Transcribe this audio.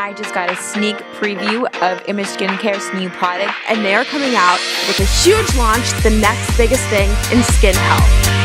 I just got a sneak preview of Image Skincare's new product. And they are coming out with a huge launch, the next biggest thing in skin health.